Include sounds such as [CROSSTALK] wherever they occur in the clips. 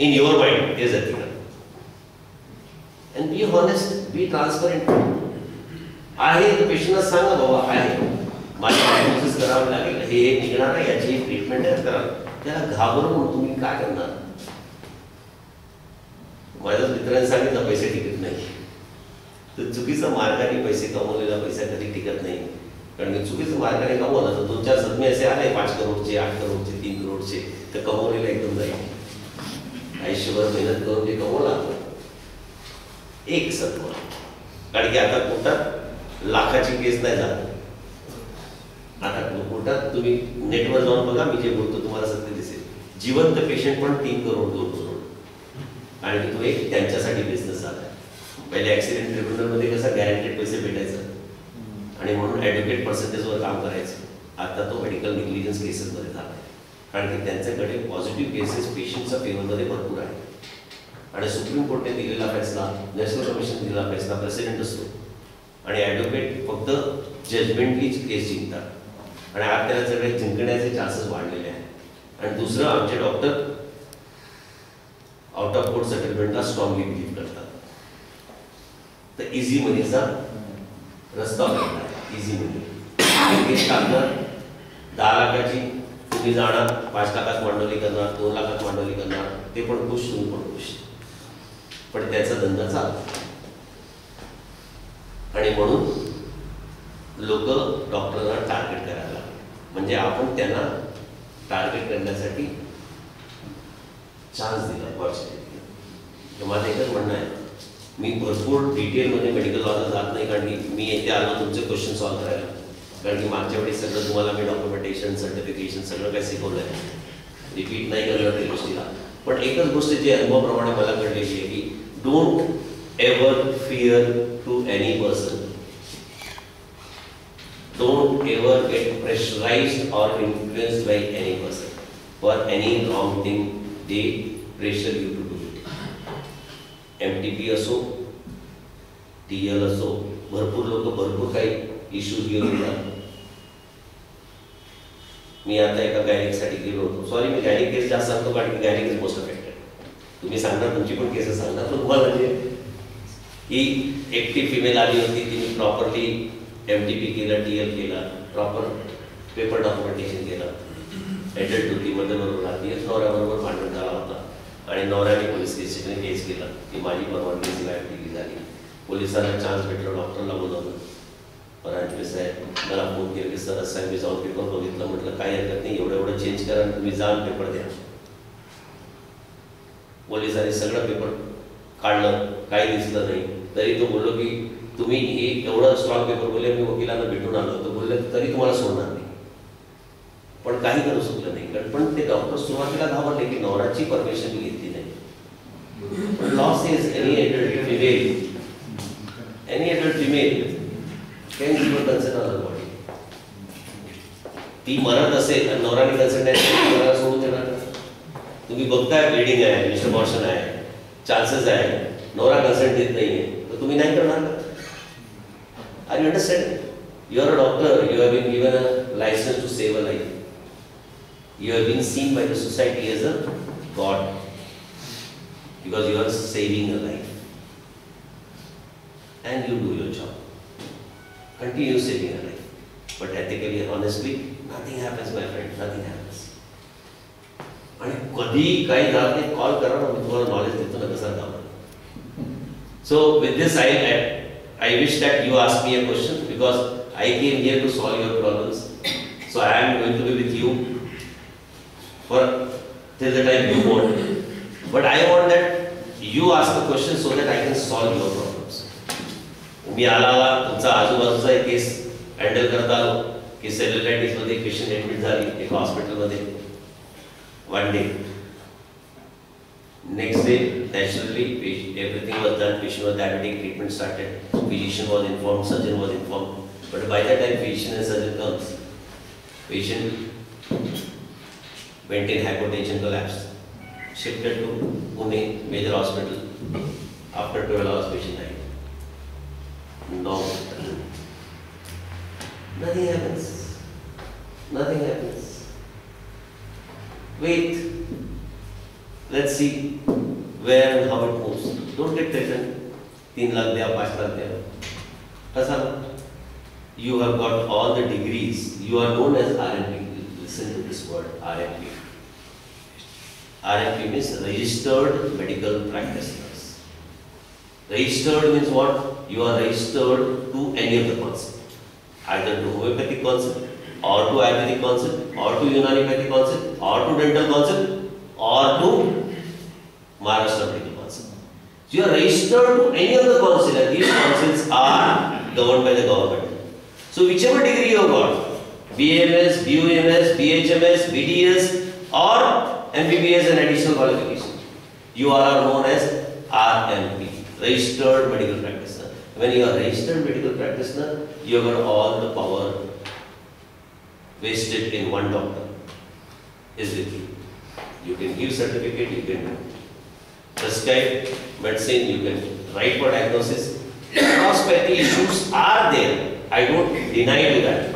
in your mind is ethical. And be honest, be transparent. आहे तर पेशंटला सांगा बाबा आहे. माझ्या डायग्नोसिस करावं लागेल. हे हे निघणार आहे याची ट्रीटमेंट आहे करा त्याला घाबरून तुम्ही काय करणार? माझ्या मित्राने सांगितलं पैसे टिकत नाही. तर चुकीचा मार्गाने पैसे कमवलेला पैसा कधी टिकत नाही. कारण मी चुकीचं मार्गाने कमवला तर दोन चार सदमे असे आले पाच करोडचे आठ करोडचे तीन करोडचे तर कमवलेलं एकदम जाईल आयुष्यभर मेहनत करून जे लागतो एक सत्व कारण की आता कोर्टात लाखाची केस नाही जात आता कोर्टात तुम्ही नेटवर जाऊन बघा मी जे बोलतो तुम्हाला सत्य दिसेल. जिवंत पेशंट पण तीन करोड दोन करोड. आणि तो एक त्यांच्यासाठी बिझनेस आला. पहिले ऍक्सिडेंट ट्रिब्युनलमध्ये कसा गॅरंटेड पैसे भेटायचं. आणि म्हणून ॲडव्होकेट पर्सेंटेजवर काम करायचं. आता तो मेडिकल निग्लिजन्स केसेसमध्ये झाला कारण की त्यांच्याकडे पॉझिटिव्ह केसेस पेशंटच्या फेवरमध्ये भरपूर आहे. आणि सुप्रीम कोर्टने दिलेला फैसला नॅशनल कमिशन दिलेला फैसला प्रेसिडेंट असतो. आणि ॲडव्होकेट फक्त जजमेंटलीच केस जिंकतात. आणि आज त्याला सगळे जिंकण्याचे चान्सेस वाढलेले आहेत. आणि दुसरं आमचे डॉक्टर आउट ऑफ कोर्ट सेटलमेंटला स्ट्रॉंगली बिलीव्ह करतात. तर इझी मनीचा रस्ता इझी मनी केस टाकणार दहा लाखाची तुम्ही जाणार पाच लाखात मांडवली करणार दोन लाखात मांडवली करणार ते पण खुश तुम्ही पण खुश. पण त्याचा धंदा चालतो. आणि म्हणून लोक डॉक्टरना टार्गेट करायला लागले. म्हणजे आपण त्यांना टार्गेट करण्यासाठी चान्स दिला ऑपॉर्च्युनिटी माझं एकच म्हणणं आहे मी भरपूर डिटेलमध्ये मेडिकल लॉला जात नाही कारण की मी येथे आलो तुमचे क्वेश्चन सॉल्व्ह करायला. कारण की मागच्या वेळी सगळं तुम्हाला मी डॉक्युमेंटेशन सर्टिफिकेशन सगळं काही शिकवलं आहे रिपीट नाही करणार त्या गोष्टीला पण एकच गोष्ट जी अनुभवाप्रमाणे मला कळलेली आहे की don't ever fear to any person don't ever get pressurized or influenced by any person for any wrong thing they pressure you to do. It. MTP असो टी एल असो, भरपूर लोक, भरपूर काही इश्यूज़ घेऊन येतात. मी आता एका गायनिकसाठी गेलो होतो. सॉरी मी गायनिक केस जास्त सांगतो कारण की गायनिक इज मोस्ट अफेक्टेड तुम्ही सांगणार तुमची पण केसेस सांगणार. पण तुम्हाला म्हणजे ही एकटी फिमेल आली होती तिने प्रॉपरली एम टी पी केलं टी एल केला प्रॉपर पेपर डॉक्युमेंटेशन केलं. ॲडल्ट होती मध्ये बरोबर आली. नवऱ्याबरोबर भांडण झाला होता. आणि नवऱ्याने पोलीस स्टेशनने केस केला. की माझी परवानगी गायब झाली. पोलिसांना चान्स भेटला डॉक्टरला बोलवलं. परांजपे साहेब मला फोन केला की सर साहेब मी जाऊन पेपर बघितलं म्हटलं काही हरकत नाही एवढं एवढं चेंज करा आणि तुम्ही जाल पेपर द्या. पोलिसांनी सगळं पेपर काढलं काही दिसलं नाही. तरी तो बोललो की तुम्ही हे एवढं स्ट्रॉंग पेपर बोलले मी वकिलांना भेटून आलो तो बोलले तरी तुम्हाला सोडणार नाही. पण काही करू शकलं नाही. कारण पण ते डॉक्टर सुरुवातीला घाबरले की नवराची परमिशन मी घेतली नाही. Loss is any adult female any adult female ती मरत आणि नवराने कन्सेंट आहे सोडून देणार तुम्ही बघताय ब्लिडिंग आहे मिस्टरमॉर्शन आहे चान्सेस आहे are you you are a doctor you have been given a licence to save a life you have been seen by the society as a god because you are saving a life and you do your job. Continue saving a life. But ethically and honestly, nothing happens, my friend, nothing happens. आणि कधी काही झालं ते call करा ना मी तुम्हाला knowledge देतो ना कसं काम so with this I I wish that you ask me a question because I came here to solve your problems so I am going to be with you for till the time you want but i want that you ask the question so that i can solve your problems तुम्ही आलावा तुमचा आजूबाजूचा एक केस handle करत आलो. की patient admit झाली hospital मध्ये. One day next day naturally everything was done patient was admitting treatment started physician was inform surgeon was inform but by that time physician and surgeon comes patient went in hypotension collapse shifted to Pune major hospital after twelve hours patient आहे No. Nothing happens. Nothing happens. Wait. Let's see where and how it moves. Don't get threatened. 3 lakh there, 5 lakh there. Kasana. You have got all the degrees. You are known as RMP. Listen to this word, RMP. RMP means Registered Medical Practitioners. Registered means what? You are registered to any of the concept. Either to homeopathic concept, or to Ayurvedic concept, or to Unanipathic concept, or to dental concept, or to Maharashtra medical concept. So you are registered to any of the council, and these councils are governed by the government. So whichever degree you have got, BMS, BUMS, BHMS, BDS, or MBBS and additional qualification, you are known as RMP, Registered Medical Practitioner. When you are registered medical practitioner, you have all the power wasted in one doctor is with you. You can give certificate, you can prescribe medicine, you can write for diagnosis. Cross-pathy issues are there. I don't deny you that.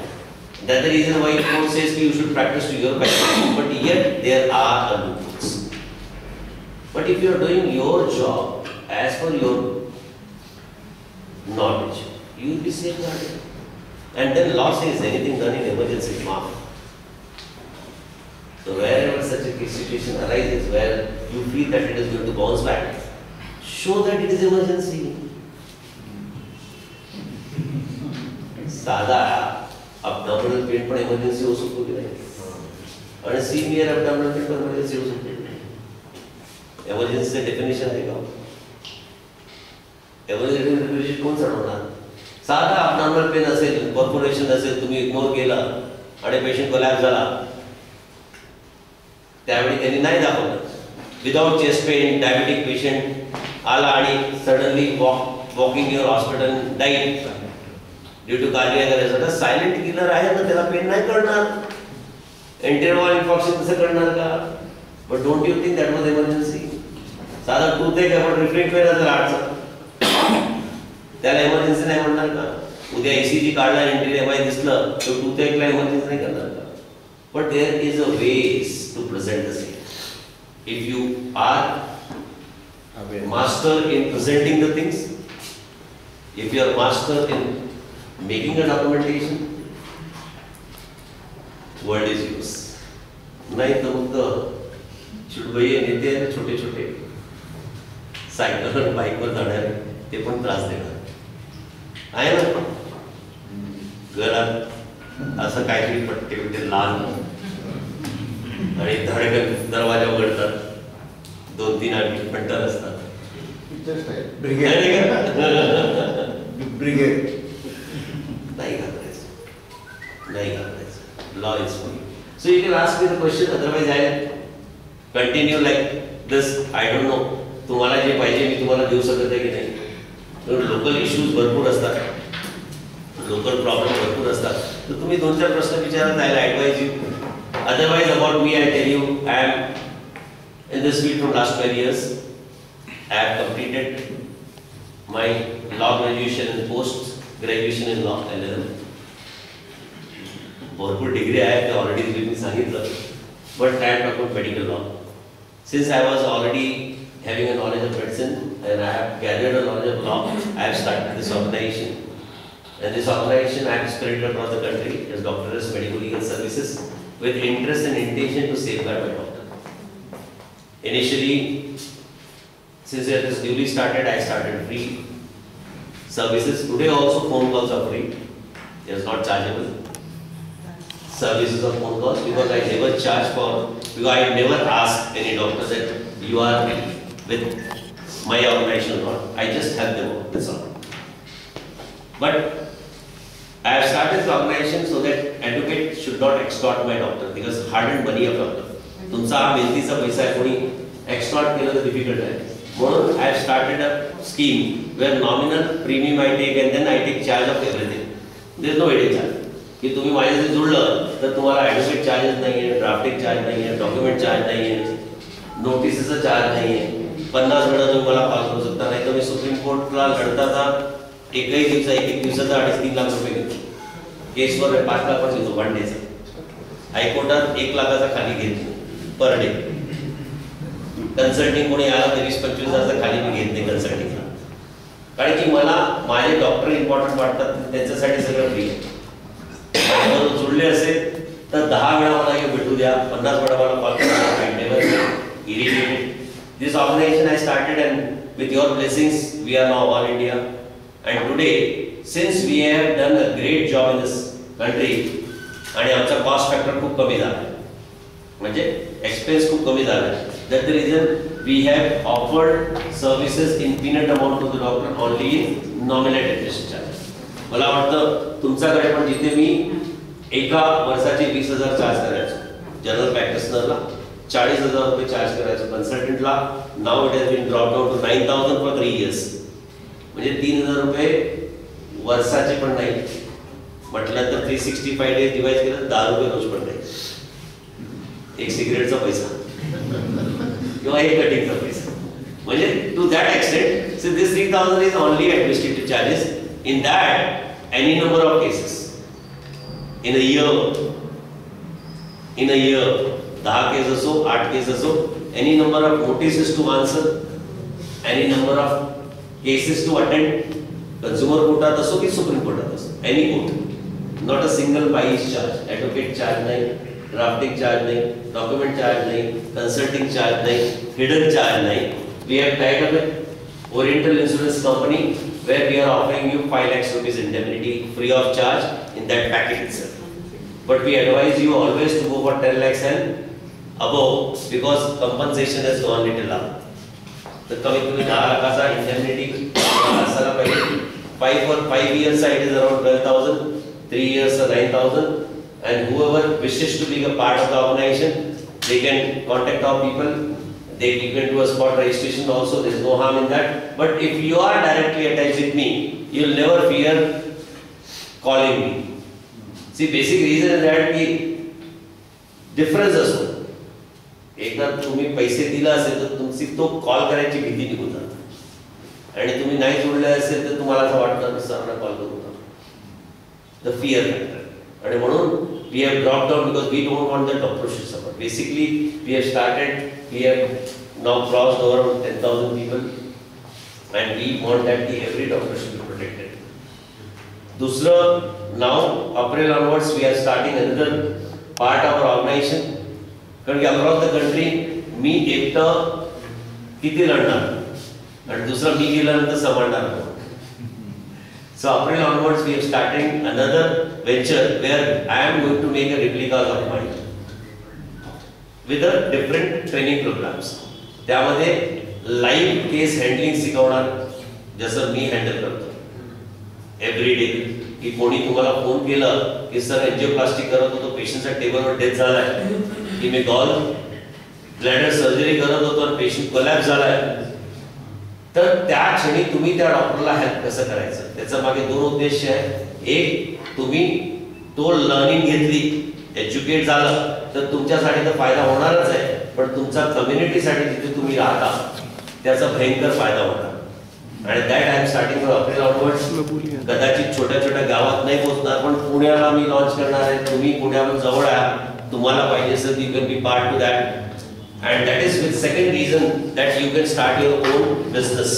That's the reason why court says you should practice to your patient. But yet there are loopholes. But if you are doing your job as per your you will be safeguarded. And then law says anything done in emergency is marked. So wherever such a situation arises where you feel that it is going to bounce back, show that it is emergency. साधा abdominal pain emergency होऊ शकतो की नाही आणि senior abdominal pain पण emergency होऊ शकतो emergency definition आहे का emergency definition कोण चढवणार साधा अपनॉर्मल पेन असेल कॉर्पोरेशन असेल तुम्ही इग्नोर केला आणि पेशंट कोलॅप झाला त्यावेळी त्यांनी नाही दाखवलं. Without chest pain diabetic patient आला आणि suddenly walk walking your hospital died due to करायचं अरेस्ट सायलेंट किलर आहे ना त्याला पेन नाही करणार. एंटेरवॉल इन्फॉक्शन तसं करणार का? But don't you think that was emergency साधा टू ते आपण रिफ्रेश पेन आठचा त्याला इमर्जन्सी नाही म्हणणार का? उद्या एसीजी काढला एंट्री एम आय दिसलं तर तू त्या एकला इमर्जन्सी नाही करणार का? But there is a ways to present this if you are master in presenting the things if you are master in making a documentation world is yours नाही तर फक्त चुडबई नेते छोटे छोटे सायकल बाईकवर जाणार ते पण त्रास देणार. आहे ना? घरात असं काहीतरी पट्टे बिट्टे लहान आणि धडकन दरवाजा उघडतात. दोन तीन आठ पंटर असतात ब्रिगेड. ब्रिगेड. नाही घाबरायचं. नाही घाबरायचं. Law is for so you can ask me the question otherwise I continue like this I don't know तुम्हाला जे पाहिजे मी तुम्हाला देऊ शकत आहे की नाही? कारण लोकल इश्यूज़ भरपूर असतात. लोकल प्रॉब्लेम भरपूर असतात. तर तुम्ही दोन, चार प्रश्न विचारत I'll advise you otherwise about me I tell you I am in this field for last five years I have completed my law graduation in post graduation in law L L भरपूर degree आहे, ते already तुम्ही सांगितलं. But I am talk medical law since I was already having a knowledge of medicine and I have gathered a knowledge of law, I have started this organization. And this organization I have spread across the country as doctors, medical legal services with interest and intention to safeguard my doctor. Initially, since it is newly started, I started free services. Today also phone calls are free. It is not chargeable services of phone calls because I never charge for, because I never ask any doctor that you are with my organization or not. I just help them out, that's all. But I have started this organization so that advocate should not extort my doctor because hard earned money of doctor. तुमचा हा मेहनतीचा पैसा आहे कोणी extort केलं तर difficult आहे म्हणून I have started a scheme where nominal premium I take and then I take charge of everything there no waiting charge की तुम्ही माझ्याशी जुळलं तर तुम्हाला ॲडव्होकेट चार्जेस नाही आहे ड्राफ्टिंग चार्ज नाही आहे डॉक्युमेंट चार्ज नाही आहे नोटिसीचा चार्ज नाही आहे पन्नास वेळा तुम्ही मला कॉल करू शकता नाही तर मी सुप्रीम कोर्टला लढताना एकही दिवसा एक एक दिवसाचा अडीच तीन लाख रुपये घेतो. केसवर पाच लाख पण घेतो वन हायकोर्टात एक लाखाचा खाली घेतो पर डे कन्सल्टिंग कोणी आला तर वीस पंचवीस हजारचा खाली मी घेत नाही कन्सल्टिंगला कारण की मला माझे डॉक्टर इम्पॉर्टंट वाटतात त्यांच्यासाठी सगळं फ्री आहे. जुळले असेल तर दहा वेळा मला हे भेटू द्या. पन्नास वेळा मला कॉल करा irritated this organization I started and with your blessings we are now all India and today since we have done a great job in this country आणि आमचा कॉस्ट फॅक्टर खूप कमी झाला म्हणजे एक्सपेन्स खूप कमी झाला that the reason we have offered services in peanut amount to the doctor only in nominate admission charge मला वाटतं तुमच्याकडे पण जिथे मी एका वर्षाचे वीस हजार चार्ज करायचो. जनरल प्रॅक्टिसनरला चाळीस हज़ार रुपये चार्ज करायचो कन्सल्टंटला now it has been drop down to nine thousand for three years म्हणजे तीन हज़ार रुपये वर्षाचे पण नाही. म्हटलं तर three sixty five days divide केलं, दहा रुपये रोज पण नाही. एक सिगरेटचा पैसा. किंवा एक कटिंगचा पैसा. म्हणजे to that extent so this three thousand is only administrative charges in that any number of cases in a year in a year दहा केस असो आठ केस असो any number of notices to answer any number of cases to attend consumer कोर्टात असो की supreme कोर्टात असो any court not a single bias charge advocate charge नाही ड्राफ्टिंग चार्ज नाही डॉक्युमेंट चार्ज नाही कन्सल्टिंग चार्ज नाही हिडन चार्ज नाही we have tied up oriental insurance company where we are offering you 5 lakhs rupees indemnity free of charge in that package itself. But we advise you always to go for 10 lakhs and above because compensation has gone little up. तर कमीत कमी दहा लाखाचा indemnity असायला पाहिजे five for five years it is around twelve thousand three years nine thousand and whoever wishes to be a part of the organisation they can contact our people they you can do a spot registration also there is no harm in that but if you are directly attached with me you'll never fear calling me see basic reason is that की difference असतो एकदा तुम्ही पैसे दिला असेल तर तुमची तो कॉल करायची भीती निघून जाते. आणि तुम्ही नाही जोडले असेल तर तुम्हाला असं वाटतं सरांना कॉल करू नका द फिअर फॅक्टर आणि म्हणून we have drop down because we don't want the doctor should basically we have started we have now cross over ten thousand people and we want that की every doctor should be protected दुसरं now April onwards we are starting another part of organisation कारण की across the country मी एकटं किती लढणार? आणि दुसरं मी गेल्यानंतर सांभाळणार so April onwards we have starting another venture where I am going to make a replicas of mind with a different training programmes त्यामध्ये लाईव्ह केस हँडलिंग शिकवणार जसं मी हँडल करतो. एव्हरी डे की कोणी तुम्हाला फोन केलं की सर एन्जिओप्लास्टिक करत होतो पेशंटच्या टेबलवर डेथ झालाय. की मी गॉल ब्लॅडर सर्जरी करत होतो आणि पेशंट कोलॅप झालाय. तर त्या क्षणी तुम्ही त्या डॉक्टरला हेल्प कसं करायचं? त्याचा मागे दोन उद्देश आहे. एक तुम्ही तो लर्निंग घेतली एज्युकेट झालं तर तुमच्यासाठी तर फायदा होणारच आहे पण तुमच्या कम्युनिटीसाठी जिथे तुम्ही राहता त्याचा भयंकर फायदा होणार. आणि that I am starting April onward कदाचित छोट्या छोट्या गावात नाही पोहोचणार पण पुण्याला मी लॉन्च करणार आहे तुम्ही पुण्यावर जवळ आहात. तुम्हाला पाहिजे असेल you can be part to that and that is with second reason that you can start your own business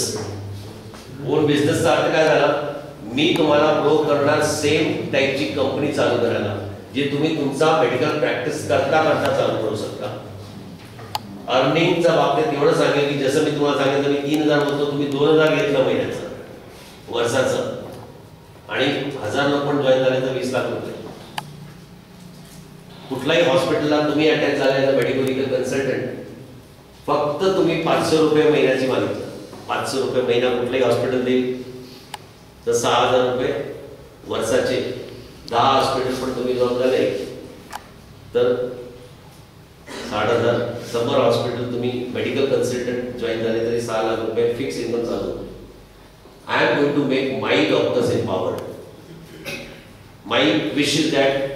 own बिझनेसचा अर्थ काय झाला? मी तुम्हाला ग्रो करणार सेम टाईपची कंपनी चालू करायला. जे तुम्ही तुमचा मेडिकल प्रॅक्टिस करता करता चालू करू शकता. अर्निंगच्या बाबतीत एवढं सांगेल की जसं मी तुम्हाला सांगितलं मी तीन हजार बोलतो तुम्ही दोन हजार घेतलं महिन्याचं वर्षाचं. आणि हजार लोक पण जॉईन झाले तर वीस लाख रुपये. कुठल्याही हॉस्पिटलला तुम्ही अटॅच झाले मेडिकल कन्सल्टंट फक्त तुम्ही पाचशे रुपये महिन्याची मागितलं. पाचशे रुपये महिना कुठलंही हॉस्पिटल देईल. तर सहा हजार रुपये वर्षाचे. दहा हॉस्पिटल पण तुम्ही जॉब झाले. तर साठ हजार समर हॉस्पिटल तुम्ही मेडिकल कन्सल्टंट जॉईन झाले तरी सहा लाख रुपये फिक्स इन्कम चालू I am going to make my doctors power my wish is that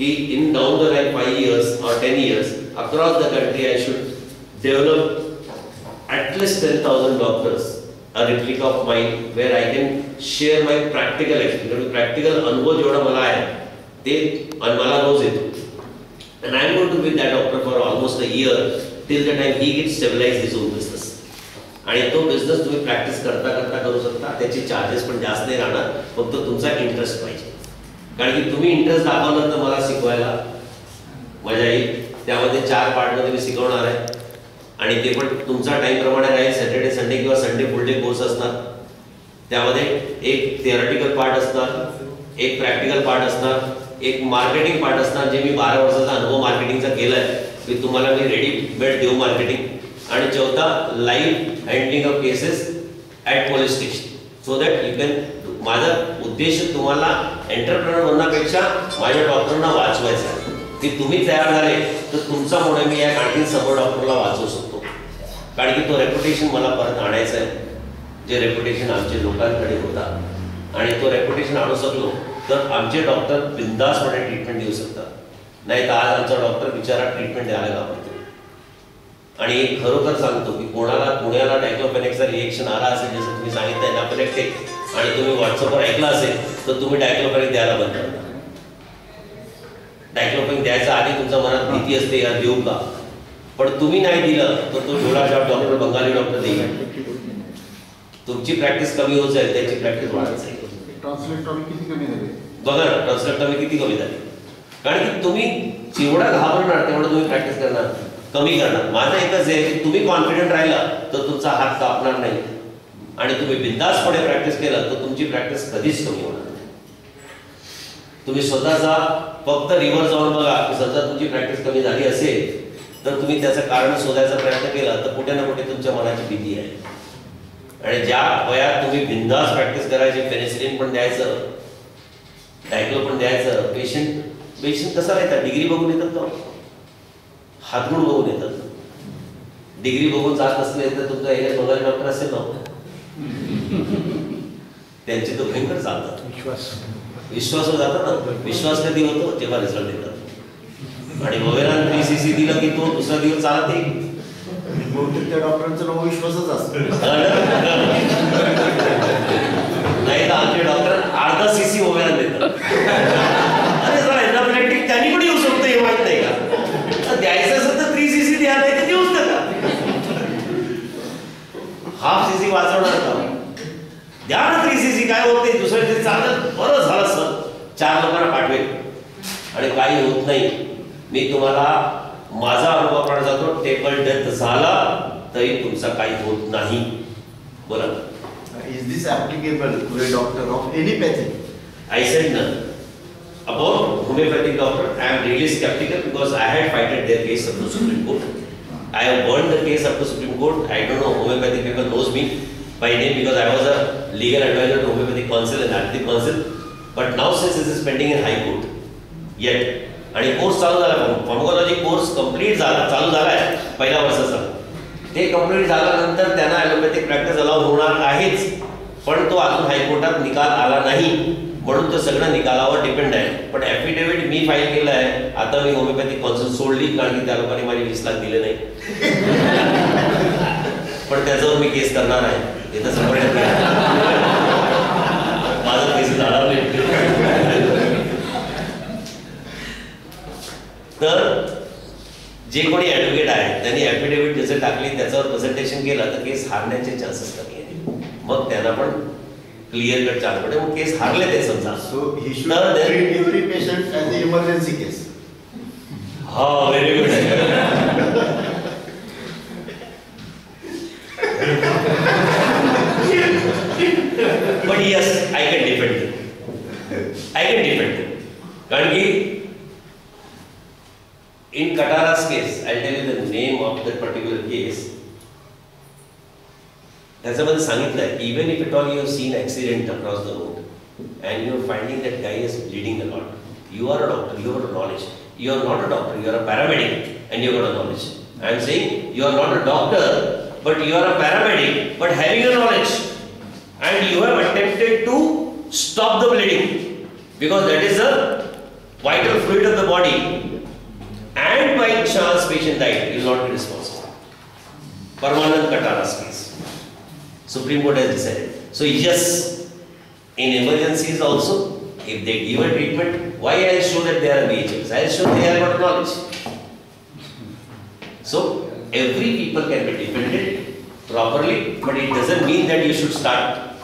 की in down the line five years or ten years across the country I should develop at least ten thousand doctors a replica of mind where I can share my practical experience practical अनुभव जेवढा मला आहे ते मला रोज येतो and I am got to be that doctor for almost a year till the time he get stabilise this own business आणि तो बिझनेस तुम्ही प्रॅक्टिस करता करता करू शकता त्याचे चार्जेस पण जास्त नाही राहणार फक्त तुमचा इंटरेस्ट पाहिजे. कारण की तुम्ही इंटरेस्ट दाखवलं तर मला शिकवायला मजा येईल. त्यामध्ये चार पार्टमध्ये मी शिकवणार आहे. आणि ते पण तुमचा टाइम प्रमाणे राहील. सॅटर्डे संडे किंवा संडे फुल डे कोर्स असणार. त्यामध्ये एक थिअरटिकल पार्ट असणार एक प्रॅक्टिकल पार्ट असणार एक मार्केटिंग पार्ट असणार. जे मी बारा वर्षाचा अनुभव मार्केटिंगचा केलाय की तुम्हाला मी रेडीमेड देऊ मार्केटिंग आणि चौथा live handling of cases at police station so that you can माझा उद्देश तुम्हाला एंटरप्रेनर बनण्यापेक्षा माझ्या डॉक्टरांना वाचवायचा आहे. की तुम्ही तयार झाले तर तुमच्यामुळे मी या आणखी समोर डॉक्टरला वाचवू शकतो. कारण की तो रेप्युटेशन मला परत आणायचं आहे. जे रेप्युटेशन आमच्या लोकांकडे होता. आणि तो रेप्युटेशन आणू शकलो तर आमचे डॉक्टर बिंदासपणे ट्रीटमेंट देऊ शकतात. नाही तर आज आमचा डॉक्टर बिचारा ट्रीटमेंट द्यायला घाबरतो आणि एक खरोखर सांगतो की कोणाला पुण्याला डायक्लोपेनेक्सचा रिएक्शन आला असेल जसं तुम्ही सांगितलं एनाफिलेक्टिक आणि तुम्ही व्हॉट्सअपवर ऐकलं असेल तर तुम्ही डायक्लोफेनिक द्यायला बंद करता डायक्लोफेनिक द्यायचा आधी तुमच्या मनात भीती असते यार देऊ का? पण तुम्ही नाही दिलं तर तो शॉप डॉक्टर बंगाली डॉक्टर देईल. तुमची प्रॅक्टिस कमी होत जाईल त्याची प्रॅक्टिस वाढत जाईल. कमी बघा ना ट्रान्सलेक्टॉमी किती कमी झाली? कारण की तुम्ही जेवढा घाबरणार तेवढं तुम्ही प्रॅक्टिस करणार. कमी करणार. माझं एकच आहे की तुम्ही कॉन्फिडंट राहिला तर तुमचा हात कापणार नाही. आणि तुम्ही बिंदासपणे प्रॅक्टिस केलं तर तुमची प्रॅक्टिस कधीच कमी होणार नाही. तुम्ही स्वतःचा फक्त रिव्हर जाऊन बघा की समजा तुमची प्रॅक्टिस कमी झाली असेल तर तुम्ही त्याचं कारण शोधायचा प्रयत्न केला तर कुठे ना कुठे तुमच्या मनाची भीती आहे. आणि ज्या वयात तुम्ही बिंदास प्रॅक्टिस करायची पेनिसिलिन पण द्यायचं डायक्लो पण द्यायचं पेशंट पेशंट कसा येतात डिग्री बघून येतात का? हातगुण बघून येतात. डिग्री बघून जात असले तर तुमचा एरिया बघायला डॉक्टर असेल ना? त्यांचे तो भयंकर चालतात. विश्वास. विश्वासवर जातात ना. विश्वास कधी होतो? जेव्हा रिझल्ट येतात आणि वगैरे थ्री सी सी दिलं की तो दुसरा दिवस चालत नाही बहुतेक त्या डॉक्टरांचा नाव विश्वासच असतो. [LAUGHS] नाही तर आमचे डॉक्टर अर्धा सी सी वगैरे देतात अरे जरा एनाफिलेक्टिक त्यांनी पण येऊ शकतो हे माहीत नाही का तर द्यायचं असेल तर थ्री सी सी द्या नाही तर देऊच नका हाफ सी सी वाचवणार का द्या ना थ्री सी सी काय होत नाही दुसऱ्या दिवशी चालत बरं झालं सर चार लोकांना पाठवेल आणि काही होत नाही. मी तुम्हाला माझा अनुभव प्रमाणे जातो टेबल डेथ झाला तरी तुमचा काही होत नाही. बोला. Is this applicable to doctor of any I said न about homeopathic doctor I am really sceptical because I had fighted their case of the supreme court I have burn the case of the supreme court I don't know homeopathic paper knows me by name because I was a legal adviser to homeopathic council and आर्थिक council but now since is is pending in high court yet आणि course चालू झाला फार्मकोलॉजी course complete झाला चालू झालाय पहिल्या वर्षाचा. ते कंप्लीट झाल्यानंतर त्यांना ॲलोपॅथिक प्रॅक्टिस अलाव होणार आहेच. पण तो अजून हायकोर्टात निकाल आला नाही. म्हणून तो सगळं निकालावर डिपेंड आहे. पण ॲफिडेव्हिट मी फाईल केलं आहे. आता मी होमिओपॅथिक कॉन्सल्ट सोडली कारण की त्या लोकांनी माझे वीस लाख दिले नाही. [LAUGHS] पण त्याच्यावर मी केस करणार आहे हे तर समजण्यात माझं केस जाणार नाही तर जे कोणी ऍडव्होकेट आहे त्यांनी ऍफिडेव्हिट जसं टाकली त्याच्यावर प्रेझेंटेशन केलं तर केस हारण्याचे चान्सेस कमी आहे मग त्यांना पण क्लिअर कट चान्स पडे मग केस हारले ते समजा. Should No, then- treat every patient as an emergency case. हा व्हेरी गुड [LAUGHS] त्याच्यामध्ये सांगितलं आहे even if it all you seen accident across the road and you are finding that guy is bleeding a lot you are a doctor you are knowledge you are not a doctor, you are a paramedic and you have got a knowledge. I am saying you are not a doctor, but you are a paramedic, but having a knowledge. And you have attempted to stop the bleeding because that is the vital fluid of the body. And by chance patient died, you will not be responsible. Permanent Katara's case. Supreme Court has decided. So yes, in emergencies also, if they give a treatment, why I show that they are VHS? I show they have got knowledge. So every people can be defended properly, but it doesn't mean that you should start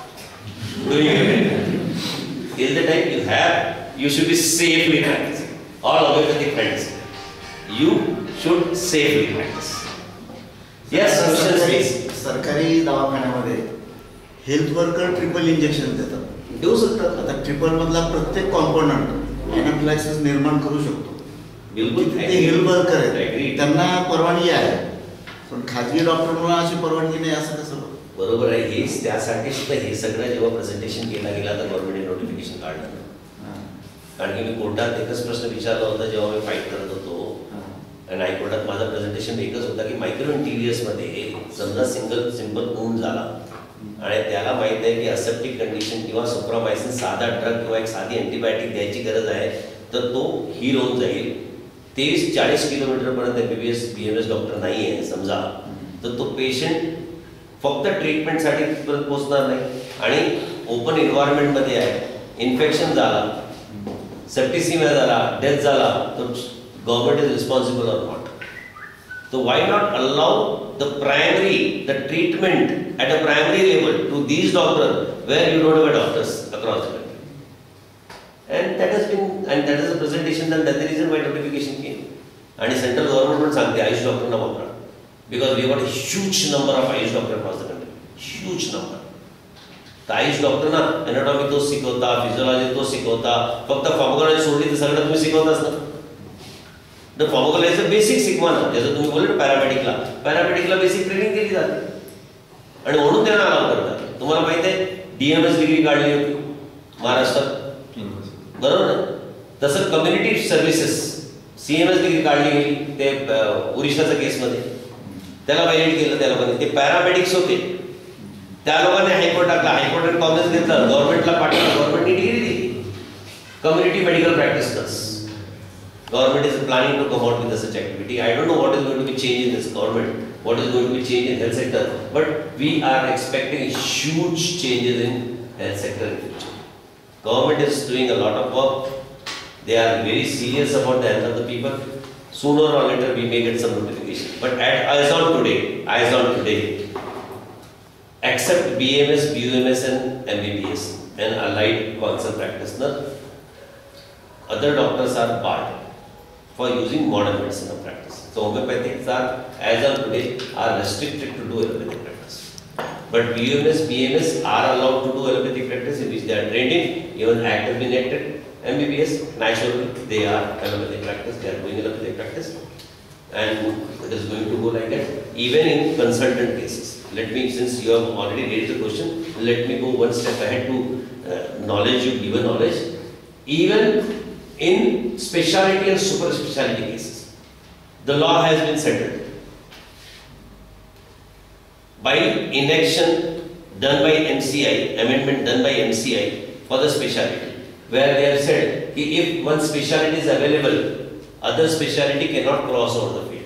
doing everything. Till the time you have, you should be safely practicing or away from the friends. You should safely practice. Yes, social space. सरकारी दवाखान्यामध्ये health worker triple injection देतात. देऊ शकतात. आता triple मधला प्रत्येक component अॅनाफ्लायसिस निर्माण करू शकतो. बिलकुल ते हेल्थ वर्कर. आहेत. त्यांना परवानगी आहे. पण खाजगी डॉक्टरला अशी परवानगी नाही असं कसं? बरोबर आहे. हेच त्यासाठी सुद्धा हे सगळं जेव्हा प्रेझेंटेशन केला गेला तर गव्हर्नमेंटने नोटिफिकेशन काढलं. कारण की मी कोर्टात एकच प्रश्न विचारला होता जेव्हा मी फाईट करत होतो. आणि हायकोर्टात माझं प्रेझेंटेशन एकच होता की मायक्रो इंटिरियर्समध्ये समजा सिंगल सिंपल ऊन झाला. आणि त्याला माहीत आहे की असेप्टिक कंडिशन किंवा सुप्रामायसिन साधा ड्रग किंवा एक साधी अँटीबायोटिक द्यायची गरज आहे तर तो हिल होऊन जाईल. तेवीस चाळीस किलोमीटरपर्यंत M B B S B M S doctor नाही आहे समजा. तर तो पेशंट फक्त ट्रीटमेंटसाठी तिथपर्यंत पोहोचणार नाही. आणि ओपन एन्व्हायरमेंटमध्ये आहे. इन्फेक्शन झाला. सेप्टिसिमिया झाला. डेथ झाला. तर government is responsible or not So why not allow the primary, the treatment at a primary level to these doctors where you don't have doctors across the country? And that has been, and that is a presentation done, that's the reason why notification came. And आणि central government पण सांगते आयुष डॉक्टरना वापरा because we got a huge number of Ayush doctor across the country huge number तर आयुष डॉक्टरना anatomy तोच शिकवता physiology तोच शिकवता फक्त फार्मोलॉजी सोडली तर सगळं तुम्ही शिकवताच ना तर फॉर्मोकॉलायचं बेसिक शिकवा जसं तुम्ही बोलले ना पॅरामेडिकला पॅरामेडिकला बेसिक ट्रेनिंग केली जाते. आणि म्हणून त्यांना अलाव करतात. तुम्हाला माहिती आहे डीएमएस डिग्री काढली होती. महाराष्ट्रात. बरोबर ना तसं कम्युनिटी सर्व्हिसेस सीएमएस डिग्री काढली गेली. ते ओरिशाच्या केसमध्ये. त्याला व्हॅलिड केलं त्या लोकांनी. ते पॅरामेडिक्स होते. त्या लोकांनी हायकोर्ट टाकला. हायकोर्टाने कॉलेज घेतलं. गव्हर्नमेंटला पाठवलं. गव्हर्नमेंटने डिग्री दिली. Community medical practitioners government is planning to come out with such activity. I don't know what is going to be changed in this government, what is going to be changed in health sector, but we are expecting huge changes in health sector in future. Government is doing a lot of work. They are very serious about the health of the people. Sooner or later we may get some notification. But at, as on today, as on today, except BMS, BUMS and MBBS and allied consult practitioner, other doctors are barred for using modern medicine practice. So homeopathics are, as of today, are restricted to do allopathic practice. But BMS, BMS are allowed to do allopathic practice in which they are trained in, even act has been acted. MBBS, naturally, they are allopathic practice, they are doing allopathic practice. And it is going to go like that, even in consultant cases. Let me, since you have already raised the question, let me go one step ahead to uh, knowledge you, given knowledge. Even in specialty and super specialty cases, the law has been settled by inaction done by MCI, amendment done by MCI for the specialty, where they have said कि if one specialty is available, other specialty cannot cross over the field.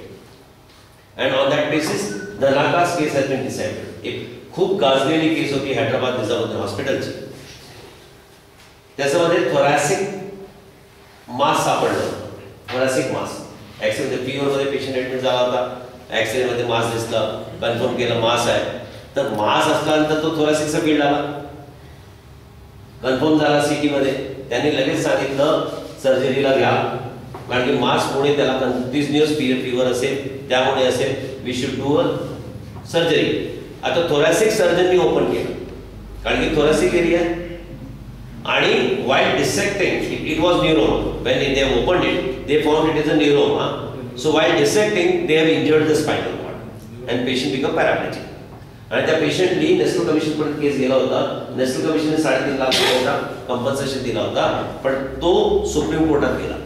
And on that basis, the Nakas case has been decided. एक खूप गाजलेली केस होती हैदराबाद निजामुद्दीन हॉस्पिटलची त्याच्यामध्ये thoracic mass सापडलं. Thoracic mass. Accident फीवरमध्ये patient admit झाला होता. ॲक्सिडेंटमध्ये मास दिसला. कन्फर्म केलं मास आहे. तर मास असल्यानंतर तो थोरासिकचा फील्ड आला. कन्फर्म झाला सिटीमध्ये त्यांनी लगेच सांगितलं सर्जरीला घ्या. कारण की मास्कमुळे त्याला कंटिन्युअस फीवर असेल त्यामुळे असेल we should do a surgery आता थोरॅसिक सर्जननी ओपन केलं. कारण की थोरॅसिक एरिया आणि while dissecting it was neuroma when they open it they form it is a neuroma so while dissecting they have injured the spinal cord and patient become paraplegic आणि त्या पेशंटनी national commission पर्यंत केस गेला होता. National कमिशनने साडेतीन लाख रुपयाचा compensation दिला होता. पण तो सुप्रीम कोर्टात गेला.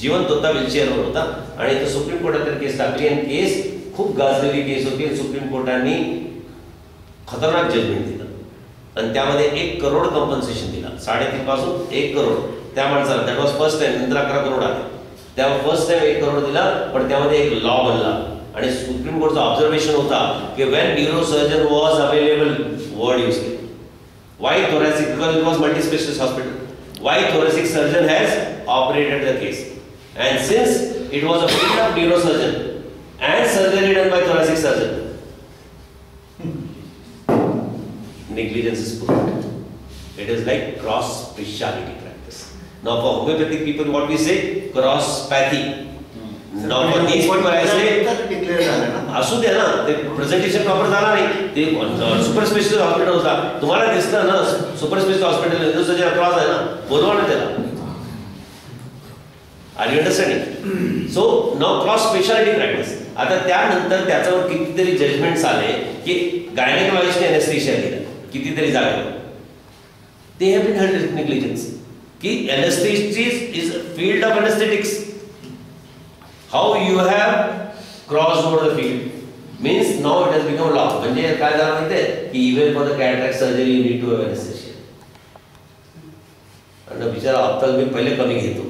जीवन दत्ता विलचेअरवर होता. आणि तो सुप्रीम कोर्टात केस टाकली आणि केस खूप गाजलेली केस होती. सुप्रीम कोर्टाने खतरनाक जजमेंट दिली. आणि त्यामध्ये एक करोड कॉम्पन्सेशन दिला. साडेतीन पासून एक करोड. त्या माणसाला दॅट वॉज फर्स्ट टाइम नंतर अकरा करोड आले. त्या फर्स्ट टाइम एक करोड दिला पण त्यामध्ये एक लॉ बनला. आणि सुप्रीम कोर्टचा ऑब्झर्वेशन होता की when neuro surgeon was available word use केलं why thoracic because it was multi specialist hospital why thoracic surgeon has operated the case and since it was a field of neuro surgeon and surgery done by thoracic surgeon Negligence is proved. It. Is like cross speciality practice. Now for homeopathic people, what we say? Cross pathy. Now for these people, I say ना असू द्या ना ते presentation proper झाला नाही ते super specialist hospital होता तुम्हाला दिसतं ना सुपर स्पेशलिस्ट हॉस्पिटल जे क्रॉस आहे ना बोलवा ना त्याला are you understanding so now cross speciality practice आता त्यानंतर त्याच्यावर कितीतरी जजमेंट्स आले की गायनेकॉलॉजिस्टने एनेस्थेशिया दिला कितीतरी जागेवर ते हॅव बीन हँडल नेग्लिजन्स की anaesthesis is field of anaesthetics how you have cross over the field means now it has become law म्हणजे काय झालं माहितीये की even for the cataract surgery you need to have anaesthesia आणि बिचारा हप्ता मी पहिले कमी घेतो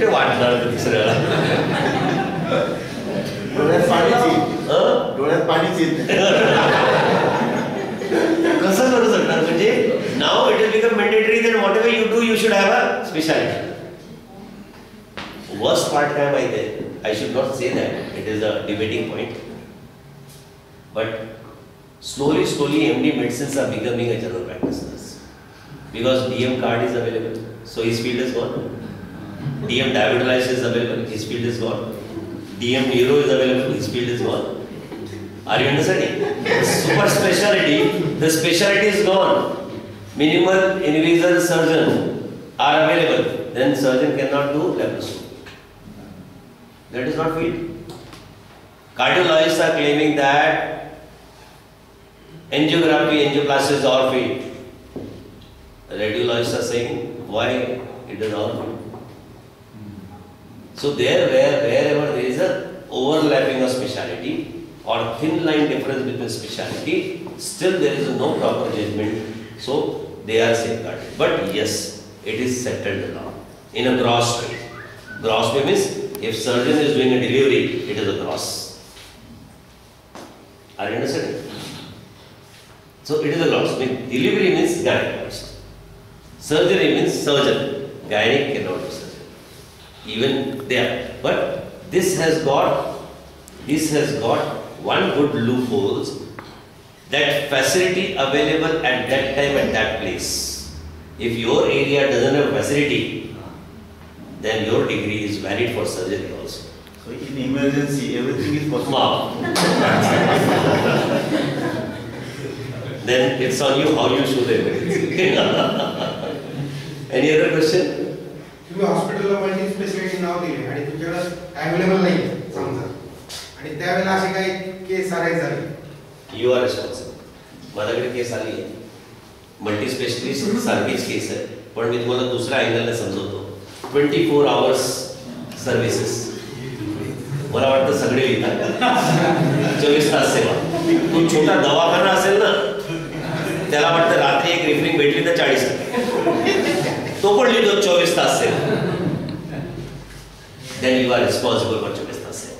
ते। वाटणार दुसऱ्याला डोळ्यात पाणीच हं? येत. कसं करू शकणार म्हणजे now it is become mandatory then whatever you do you should have a speciality worst part काय माहिती आहे I should not say that it is a debating point but slowly slowly MD medicines are becoming a general practitioners because DM card is available so his field is gone DM diabetologist is available his field is gone DM neuro is available his field is gone are you understanding? The super specialty the specialty is gone. Minimal invasive surgeon are available. Then surgeon cannot do laparoscopy that is not field. Cardiologists are claiming that angiography, angioplasty is all field. Radiologists are saying why it is all field. So there, where wherever there is a overlapping of speciality or thin line difference between speciality, still there is no proper judgment. So they are safeguarded. But yes, it is settled now in a gross way. Gross way means if surgeon is doing a delivery, it is a gross. Are you understanding? So it is a loss. Mean delivery means gynecologist. Surgery means surgeon. Gynec cannot do surgery. Even there. But this has got this has got one good loopholes that facility available at that time at that place. If your area doesn't have facility, then your degree is valid for surgery also. So in emergency, everything is possible. Wow. [LAUGHS] then it's on you how you show the evidence. [LAUGHS] Any other question? तुम्ही हॉस्पिटलला multi speciality नाव दिले आणि तुमच्याकडे available नाही समजा आणि त्यावेळेला असे काही केस आले झाले? यू आर रिस्पॉन्सिबल माझ्याकडे केस आली आहे. मल्टी स्पेशलिस्ट सारखीच केस आहे. पण मी तुम्हाला दुसऱ्या अँगलने समजवतो. ट्वेंटी फोर आवर्स सर्व्हिसेस मला वाटतं सगळे लिहितात. चोवीस तास सेवा. तो छोटा दवाखाना असेल ना त्याला वाटतं रात्री एक रिफरिंग भेटली तर चाळीस तो पण लिहितो चोवीस तास सेवा. Then you are responsible for चोवीस तास सेवा.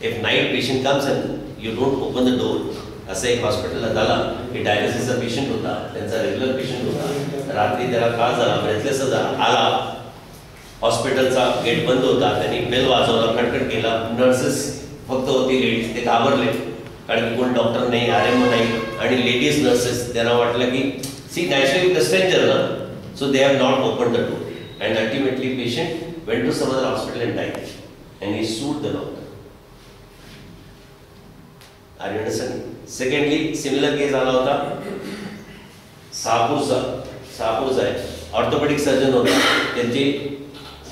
If night patient comes and you don't open the door असं एक हॉस्पिटलला झाला की डायलिसिसचा पेशंट होता त्यांचा रेग्युलर पेशंट होता रात्री त्याला त्रास झाला ब्रेथलेस झाला आला हॉस्पिटलचा गेट बंद होता त्यांनी बेल वाजवला खटखट केला नर्सेस फक्त होती लेडीज ते घाबरले कारण की कोण डॉक्टर नाही आर एम नाही आणि लेडीज नर्सेस त्यांना वाटलं की सी नॅचरली द स्ट्रेंजर ना so they have not open the door and ultimately patient went to some hospital hospital and died. And he sued the. Are you understanding? Secondly, similar case आला होता. सापूरचा सापूरचा आहे. Orthopaedic surgeon होता. त्यांची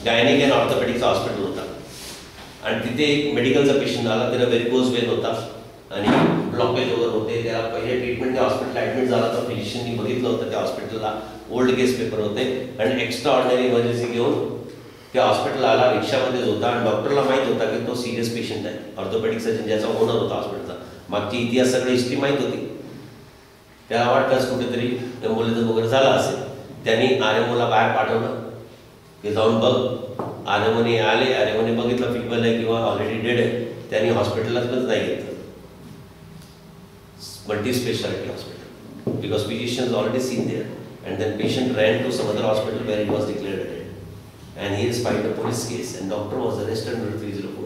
gynaec and ऑर्थोपेडिकचा hospital होता. आणि तिथे एक मेडिकलचा patient आला. त्याला व्हेरिकोज वेन होता. आणि ब्लॉकेज वगैरे होते. त्याला पहिले ट्रीटमेंट त्या हॉस्पिटल ॲडमिट झाला तर फिजिशियननी बघितलं होतं त्या हॉस्पिटलला ओल्ड केस पेपर होते. आणि एक्स्ट्रा ऑर्डिनरी इमर्जन्सी घेऊन त्या हॉस्पिटल आला. रिक्षामध्येच होता. आणि डॉक्टरला माहीत होता की तो सिरियस पेशंट आहे. ऑर्थोपेडिक सर्जन ज्याचा ओनर होता हॉस्पिटलचा मागची इतिहास सगळी हिस्ट्री माहीत होती. त्याला वाटतंच कुठेतरी एम्बुलन्स वगैरे झाला असेल. त्यांनी आर एम ओला बाहेर पाठवलं. की जाऊन बघ. आरेमोने आले. आर बघितलं फिबल आहे किंवा ऑलरेडी डेड आहे. त्यांनी हॉस्पिटललाच नाही घेतलं. Multi speciality hospital because physicians already seen there and then patient ran to some other hospital where it was declared dead and he has filed a police case. And doctor was arrested under 304A.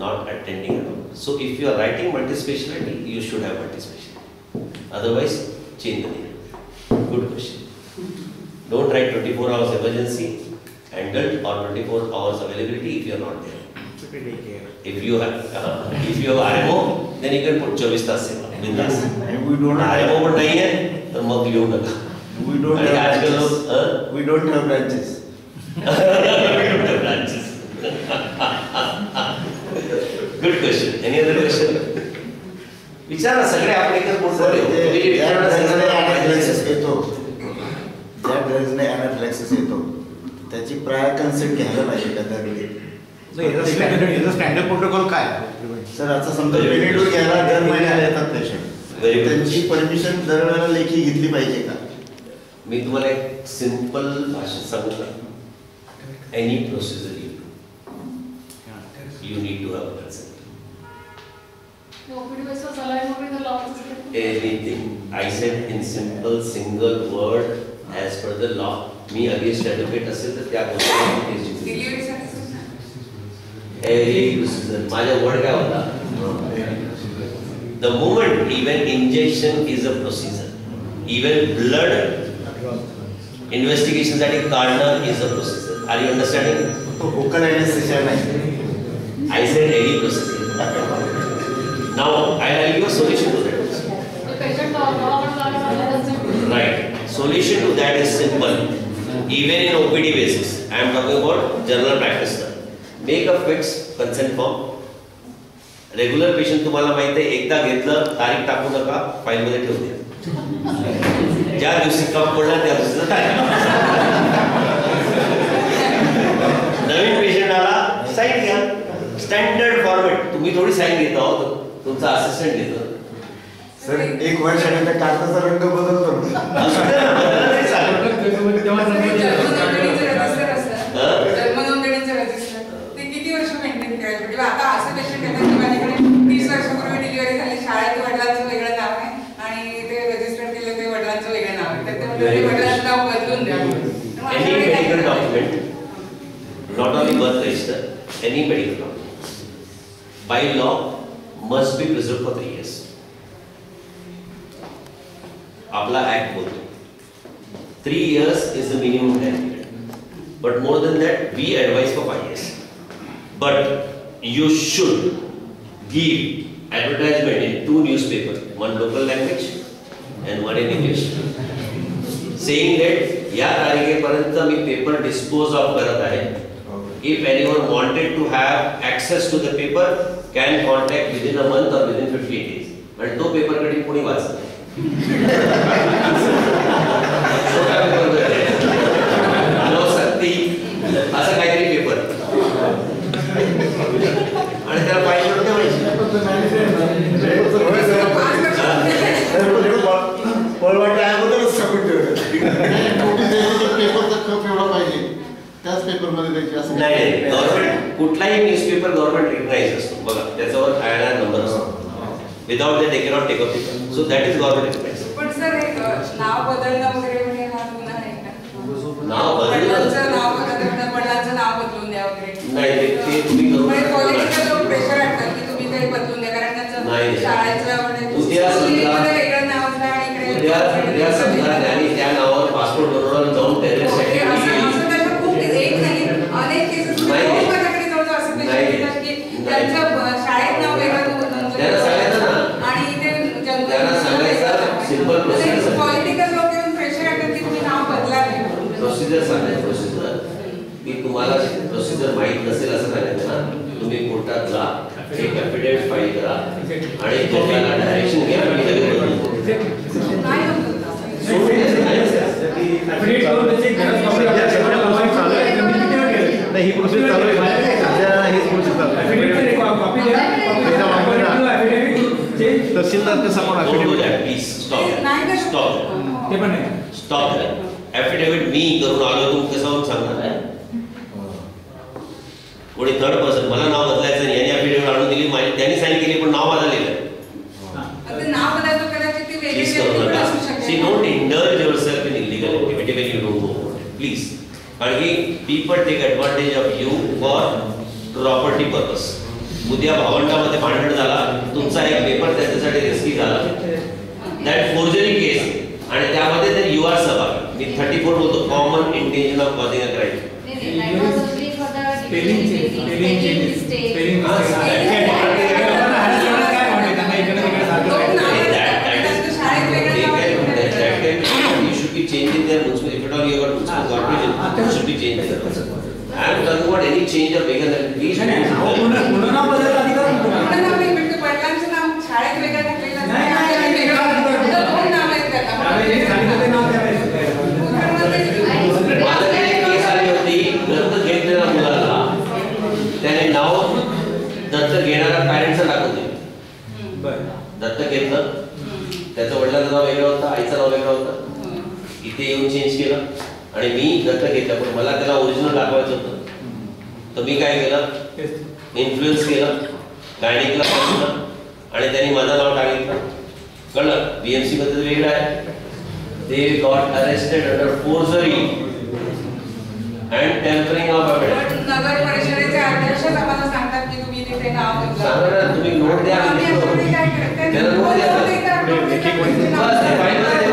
not attending at all. So if you are writing multi-speciality, you should have multi-speciality. Otherwise, change the name. Good question. Don't write 24 hours emergency, handled or 24 hours availability if you are not there. If you have, uh, if you have RMO, then you can put 24 तास सेवा बिंदास And we don't RMO have, पण नाही आहे तर मग लिहू नका we don't आणि have आजकाल branches. लोक अं? We don't have branches. Question any other question विचारा सगळे आपण एकच बोलतो सर, तुम्ही जे ते- ज्या सगळं anaphylaxis येतो त्याची प्रायर कन्सेंट घ्यायला पाहिजे का दरवेळी स्टँडर्ड प्रोटोकॉल काय? सर आता समजा बेनिडोर घ्यायला दर महिन्याला येतात पेशंट. त्यांची परमिशन दरवेळेला लेखी घेतली पाहिजे का? मी तुम्हाला एक सिंपल भाषेत सांगू का any procedure you you need to have everything. I said in simple single word as per the law. मी अगेन्स्ट ॲडव्होकेट असेल तर त्या गोष्टी माझ्या वर्ड काय होता? The moment even injection is a procedure even blood इन्व्हेस्टिगेशनसाठी काढणं is a procedure are you understanding I said any procedure Now I'll give a solution to that. Right. Solution to that is simple. Even in OPD basis, I am talking about general practice. Make a fixed consent form. Regular patient तुम्हाला माहिती आहे एकदा घेतलं तारीख टाकू नका file मध्ये ठेवून द्या ज्या दिवशी कप पडला त्या दिवशी तारीख नवीन पेशंट आला साईन घ्या स्टँडर्ड फॉर्मेट तुम्ही थोडी साईन घेत आहोत तुमचा असिस्टंट घेतो सर एक वर्षाने त्या कागदाचा रंग बदलतो असू द्या ना, बदललं तरी चालेल. जन्मनोंदणीचं रजिस्टर असतं हं? जन्मनोंदणीचं रजिस्टर ते किती वर्ष मेंटेन पाहिजे आता Any medical document, not only birth register, any medical document, by law must be preserved for three years. आपला ऍक्ट बोलतो three years is the minimum time period but more than that we advise for five years but you should give advertisement in two newspaper one local language and one in English saying that या तारखेपर्यंत मी paper dispose of करत आहे if anyone wanted to have access to the paper can contact within a month or within fifty days आणि तो paper कधी कोणी वाचत नाही without that they cannot take up paper so that is government recognise पण sir हे अ, नाव बदलणं वगैरे म्हणजे हा गुन्हा आहे का नाव बदलणं- वडिलांचं नाव बदलणं वडिलांचं नाव बदलून द्या वगैरे नाही ते- ते तुम्ही करू म्हणजे शकता. कॉलेजचे लोक प्रेशर आणतात की तुम्ही ते बदलून द्या कारण त्यांचं नाही. शाळेचं म्हणजे उद्या समजा- स्कूलमध्ये वेगळं नाव असतं आणि इकडे उद्या उद्या समजा त्यांनी त्या नावावर पासपोर्ट बनवून जाऊन ओके, टेरेससाठी असं- गेली असं त्याचं खूप एक नाही अनेक केसेस नाही. माझ्याकडे जवळजवळ असं patient नाही. येतात की नाही. त्यांचं ब- शाळेत नाव वेगळं नोंदवलं त्यांना सांगायचं ना. आणि इथे जन्म- त्यांना सांगायचं, simple procedure आहे. पॉलिटिकल लोक येऊन प्रेशर आणतात की तुम्ही नाव बदला नाही. प्रोसिजर सांगायचं प्रोसिजर की तुम्हाला प्रोसिजर माहीत नसेल असं सांगायचं ना तुम्ही कोर्टात जा एक ॲफिडेविट फाईल करा आणि कोर्टाला डायरेक्शन घ्या आणि लगेच बदलून द्या. नाही होत तसं. सोडून द्यायचं नाही. नाही ही प्रोसेस चालू आहे सध्या हीच प्रोसेस चालू आहे that, please. Stop. ते. ते पण that. ॲफिडेव्हिट मी करून आलो तुम्ही कसं होऊन सांगणार आहे? कोणी थर्ड पर्सन मला नाव बदलायचं नाही. यांनी ॲफिडेव्हिट आणून दिली माझी त्यांनी साईन केली पण नाव ती प्लीज करू नका. See. Don't indulge yourself in illegal when you don't know please कारण की people take advantage of you for property purpose उद्या भावंडामध्ये मांडण झाला तुमचा एक पेपर त्याच्यासाठी रेस्क्यू झाला दॅट फोर्जरी केस आणि त्यामध्ये तर यू सभा मी थर्टी फोर बोलतो common intention of causing crime change in their municipal all change आणि am talking about any change of vehicle, please. नाही, नाही, नाव पूर्ण- अधिकार नाही आपण तुम्हाला. नाव नाव शाळेत वेगळं टाकलेलं नाही, नाही, नाही, वेगळं नाही, नाही, दोन नाव आहेत त्याला. जे सांगितलं ते नाव एक केस आली होती दत्त घेतलेल्या मुलाला त्याने नाव दत्त घेणाऱ्या पॅरेंटचं टाकून बरं. घेतलं त्याचं वडिलांचं नाव वेगळं होतं आईचं नाव वेगळं होतं इथे येऊन चेंज केलं आणि मी दत्तक घेतलं पण मला त्याला ओरिजिनल दाखवायचं होतं. तर मी काय केलं. इन्फ्लुएन्स केलं. गायनिकला पाठवलं आणि त्यांनी माझं नाव टाकलं कळलं? बीएमसी मध्ये वेगळं आहे. They got arrested under forgery and tampering of पण नगर परिषदेचे अध्यक्ष आम्हाला सांगतात की तुम्ही तिथे नाव बदला. सांगा ना, तुम्ही नोट द्या. ते ते नोट देतात, देतात, बस ते द्या.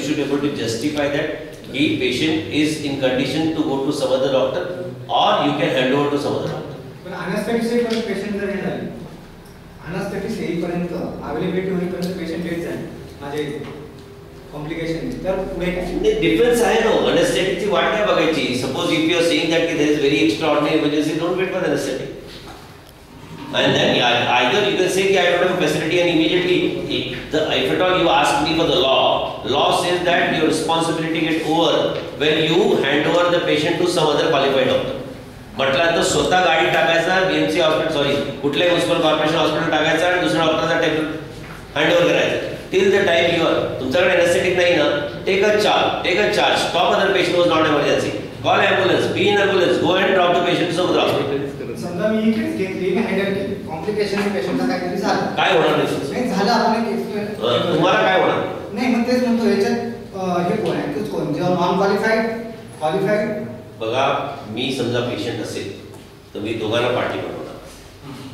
रिफ्यूज करतात you should able to justify that he patient is in condition to go to some other doctor or you can hand over to some other doctor पण अनस्थेटिस येईपर्यंत पेशंट जर हे झाले अनस्थेटिस येईपर्यंत अवेलेबिलिटी होईपर्यंत पेशंट येत जाईल माझ्या इथे कॉम्प्लिकेशन तर पुढे काय डिफरन्स आहे ना अनेस्थेटिकची वाट काय बघायची suppose if you are saying that की there is very extraordinary emergency don't wait for anaesthetic and then yeah, either you can say that I don't have a facility and immediately if, the, if at all you ask me for the law Law says that your responsibility get over when you hand over the patient to some other qualified doctor. म्हटलं तर स्वतः गाडी टाकायचा BMC hospital sorry कुठल्याही municipal corporation hospital टाकायचा आणि दुसऱ्या डॉक्टरचा टेबल हँड ओव्हर करायचं. टिल द टाइम युअर तुमच्याकडे एनेस्थेटिक नाही ना take a charge take a charge stop other patient was not emergency call ambulance be in ambulance go and drop the patient समोर hospital समजा मी केस घेतली मी handle केली. Complication पेशंटला काहीतरी झालं. काय होणार नाही? झालं आपण एक तुम्हाला काय होणार? नाही मग तेच म्हणतो याच्यात हे कोण आहे? कोण? जेव्हा नॉन क्वालिफाईड क्वालिफाईड बघा मी समजा पेशंट असेल तर मी दोघांना पार्टी बनवणार.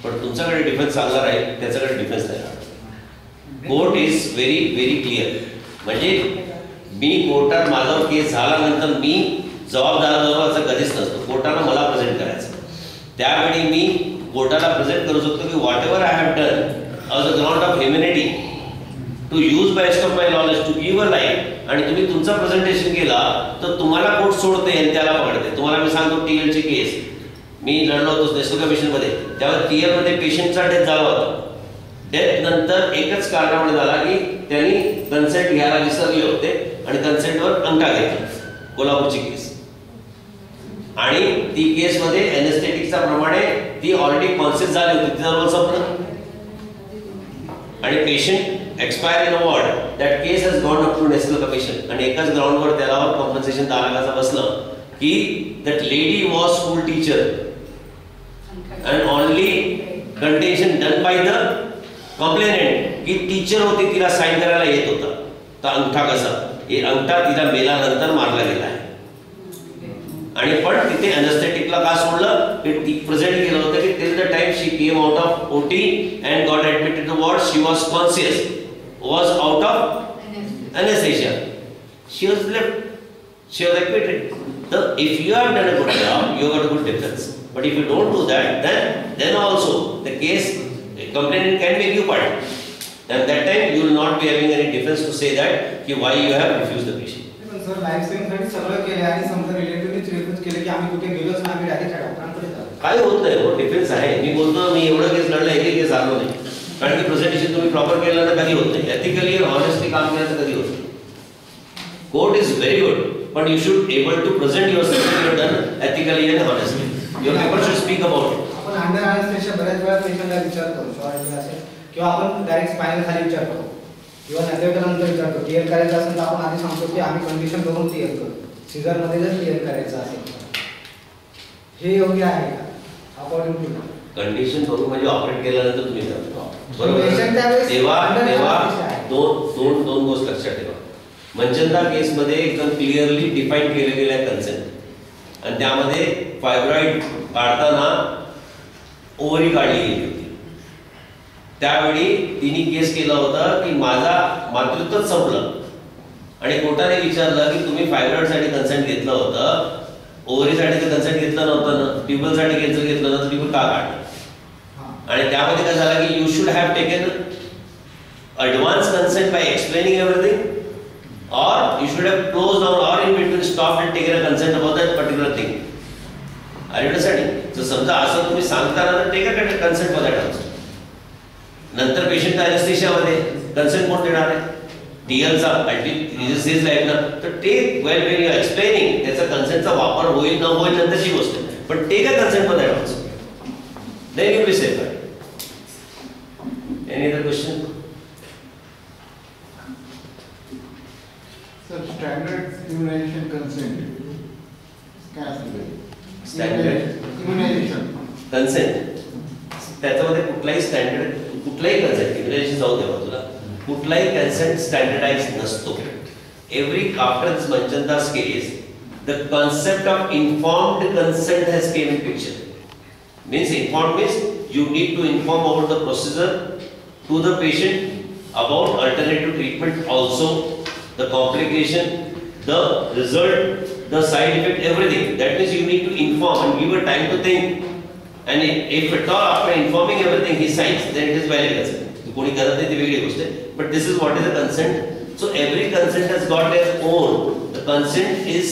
पण तुमच्याकडे डिफेन्स चांगला राहील त्याच्याकडे डिफेन्स नाही राहणार. Court is very very clear म्हणजे मी कोर्टात माझा केस झाल्यानंतर मी जबाबदार जबाबदारचा कधीच नसतो. कोर्टाला मला प्रेझेंट करायचं. त्यावेळी मी कोर्टाला प्रेझेंट करू शकतो की whatever I have done a ground of humanity to use best of my knowledge to give a life आणि तुम्ही तुमचा प्रेझेंटेशन केला तर तुम्हाला कोर्ट सोडते आणि त्याला पकडते. तुम्हाला मी सांगतो टी एलची केस मी लढलो होतो नेशनल कमिशनमध्ये त्यावर टी एलमध्ये पेशंटचा डेथ झाला होता. डेथ नंतर एकच कारणामुळे झाला की त्यांनी कन्सेंट घ्यायला विसरले होते आणि कन्सेंटवर अंका घेतला. कोल्हापूरची केस आणि ती केसमध्ये एनेस्थेटिकच्या प्रमाणे ती ऑलरेडी कॉन्शियस झाली होती. तिचा रोल संपला. आणि patient expire in a ward that case has gone up to national commission आणि एकाच ग्राउंडवर त्याला कॉम्पन्सेशन दहा बसलं की that lady was school teacher and only contention done by the complainant की टीचर होती तिला साईन करायला येत होता. तर अंगठा कसा? हे अंगठा तिला मेल्यानंतर मारला गेला आहे. आणि पण तिथे अनस्थेटिकला का सोडलं? की ती प्रेझेंट केलं होतं की till the time she came out of OT and got admitted to ward she was conscious was out of anesthesia. She was left, she was acquitted. So if you have done a good job, you have got a good defense. But if you don't do that, then then also the case the complainant can make you part. And that time you will not be having any defense to say that ki why you have refused the patient. Sir life सेव्हिंगसाठी सगळं केले आणि समजा रिलेटिव्हनीच request केले की आम्ही कुठे गेलोच नाही आम्ही डायरेक्ट डॉक्टरांकडे काय होत नाही हो डिफेन्स आहे मी बोलतो मी एवढं केस लढलं एक केस आलो नाही कारण की प्रेझेंटेशन तुम्ही प्रॉपर केलं तर कधी होत नाही. एथिकली ऑनेस्टली काम केलं तर कधी होत नाही. कोर्ट इज व्हेरी गुड पण you should able to present yourself done ethically and honestly your paper should speak about आपण अंडर अनेस्थेशिया बऱ्याच वेळा पेशंटला विचार शॉर्ट असेल किंवा आपण डायरेक्ट स्पायनल खाली विचारतो किंवा विचार विचारतो क्लिअर करायचं असेल तर आपण आधी सांगतो की आम्ही कंडिशन बघून क्लिअर करतो सीझरमध्ये जर क्लिअर करायचं असेल हे योग्य आहे का? अकॉर्डिंग टू कंडिशन बघून म्हणजे ऑपरेट केल्यानंतर तुम्ही तेव्हा तेव्हा. दोन दोन दोन गोष्ट लक्षात ठेवा. मंचंदा केसमध्ये एकदम क्लिअरली डिफाईन केले गेले आहे कन्सेंट आणि त्यामध्ये फायब्रॉइड काढताना ओव्हरी काढली गेली होती. त्यावेळी तिने केस केला होता की माझा मातृत्वच संपलं. आणि कोर्टाने विचारलं की तुम्ही फायब्रॉइडसाठी कन्सेंट घेतलं होतं. ओव्हरीसाठी तर कन्सेंट घेतलं नव्हतं ना. ट्युबलसाठी घेतलं घेतलं नव्हतं. ट्युबल का काढलं? आणि त्यामध्ये काय झालं की you should have taken advance consent by explaining everything or you should have closed down or in between stopped and taken a consent about that particular thing. Are you understanding? So समजा असं तुम्ही सांगताना तर take a consent for that also नंतर patient अनेस्थेशियामध्ये consent कोण देणार आहे? टीएलचा अल्टी लाईफ ना. तर take well when you explaining त्याचा कन्सेंटचा वापर होईल न होईल नंतरची गोष्ट. आहे. पण take a consent for that also then you be safe Any other question sir standard immunisation consent काय असतं Standard? इम्युनायझेशन कन्सेंट त्याच्यामध्ये कुठलाही स्टँडर्ड कुठलाही कन्सेंट इम्युनायझेशन जाऊ द्या तुला कुठलाही कन्सेंट स्टँडर्डाइज नसतो every after Manchanda's case the concept of informed consent has came in picture means inform means you need to inform about the procedure To the patient about alternative treatment also the complication the result the side effect, everything. That means you need to inform and give a time to think. And if if at all after informing everything he signs, then it is valid consent. कोणी करत नाही ती वेगळी गोष्ट आहे but this is what is a consent so every consent has got their own the consent is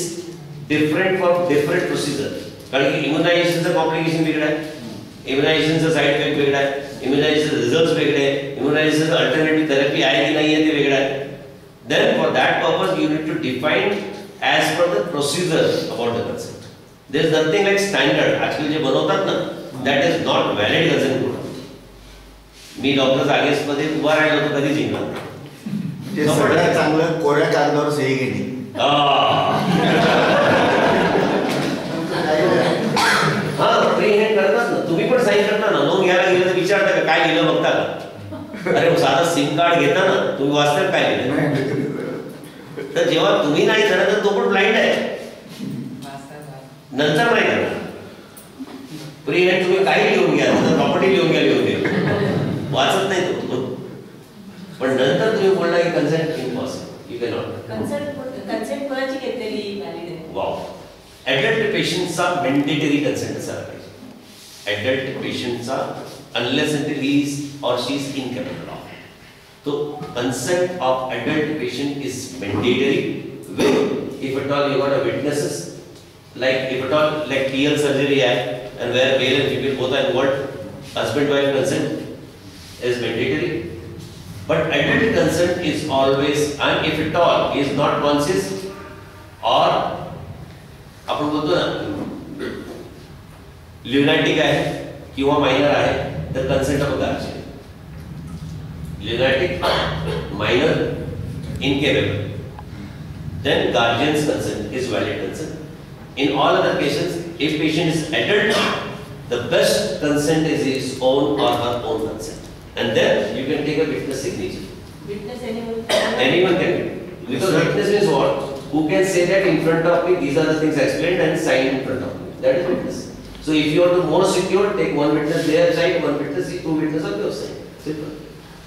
different from different procedure कारण की इम्युनायझेशनचं complication वेगळं आहे इम्युनायझेशनचं साईड इफेक्ट वेगळा आहे Immunisation result वेगळे आहे इम्युनायझेशनचं अल्टरनेटिव्ह थेरपी आहे की नाही आहे ते वेगळं आहे then for that purpose you need to define as per the procedure about the consent. There is nothing like standard. Actually जे बनवतात ना that is not valid consent program. मी डॉक्टर जागेस मध्ये उभा राहिलो होतो कधीच जिंकणार चांगलं कोऱ्या कागदावर सही घेणे आह. हा फ्री हँड करतात ना तुम्ही पण साईन करता ना नोंद घ्यायला गेलं तर विचारता का काय लिहिलं बघता का? अरे साधा सिम कार्ड घेता ना तुम्ही वाचता काय लिहिलं तर जेव्हा तुम्ही नाही करत तर तो पण ब्लाइंड आहे. नंतर नाही करणार हँड तुम्ही काही लिहून घ्या प्रॉपर्टी लिहून घ्या लिहून घ्या. वाचत नाही तो पण नंतर तुम्ही बोलला की consent impossible you cannot consult consent कोणाची घेतलेली वाव ॲडल्ट पेशंटचा मेंडेटरी कन्सेंट असायला पाहिजे. ॲडल्ट पेशंटचा unless until he is or she is incapable of to consent of adult patient is mandatory when if at all you got a witnesses like if at all like TL surgery act and where male and female both are involved husband wife consent is mandatory but adult consent is always and if at all is not conscious or आपण बोलतो ना ल्युनाटिक आहे किंवा minor आहे तर consent of guardian lunatic, minor, incapable. Then guardian's consent is valid consent. In all other cases, if patient is adult, the best consent is his own or her own consent. And then you can take a witness signature. Witness anyone? Anyone can. Because witness means what? Who can say that in front of me, these are the things I explained and sign in front of me. That is witness. So if you are to more secure, take one witness their side, one witness, two witness on your side. Simple.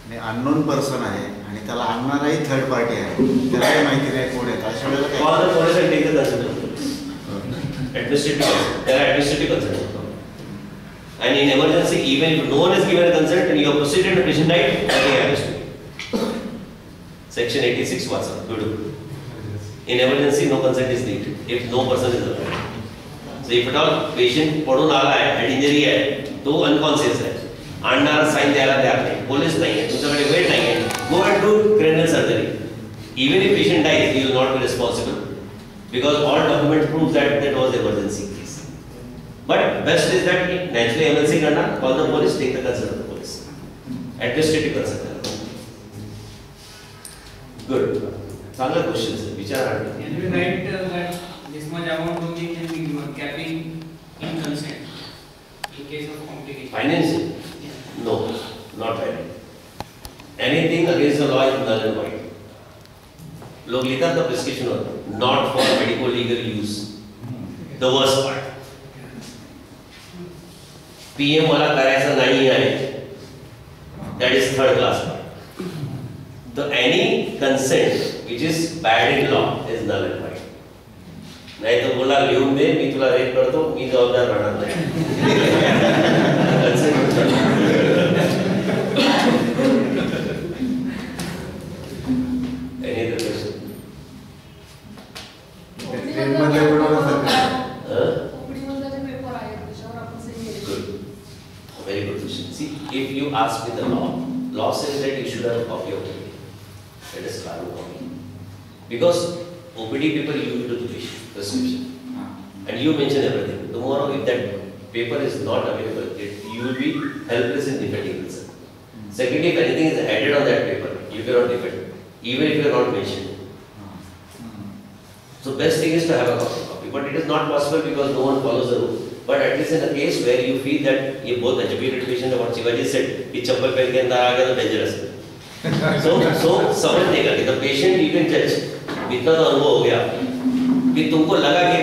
आणि unknown person आहे आणि त्याला आणणाराही third party आहे त्याला काही माहिती नाही कोण आहे अशा वेळेला the and the the police. Administrative consent. There are administrative consent. And in emergency, even if no one has given a consent and you have proceeded and patient died, nothing happens to you. Section eighty-six was beautiful. In emergency, no consent is needed if no person is available. All patient पडून आला आहे head injury आहे तो unconscious आहे आणणार sine द्यायला तयार नाही पोलीस नाही आहे तुमच्याकडे वेळ नाही आहे go and do cranial surgery even if patient he will not be responsible because all document proves that that was emergency case. But best is that naturally emergency करना call the police take the consent of the police. Administrative consent. Good. चांगला question आहे विचार write uh, that this much amount only can be given, capping in consent in case of complication? Financial? No, not valid. Anything against the law is null and void. लोग लिखा था prescription not for medico legal use the worst part PM मला करायचं नाही आहे that is third class the any consent which is bad in law is null and void नाही तर बोला लिहून दे मी तुला रेट करतो मी जबाबदार राहणार नाही. [LAUGHS] not available, it, you will be helpless in defending yourself. Mm. Secondly, if anything is added on that paper, you cannot defend, even if you are not mentioned. Mm. So best thing is to have a copy, copy. But it is not possible because no one follows the rule. But at least in a case where you feel that ये बहुत educated patient है, what Shivaji said, कि चप्पल पहन के अंदर आ गया तो dangerous है. So so समझने का कि the patient you can judge. इतना तो अनुभव हो गया कि तुमको लगा कि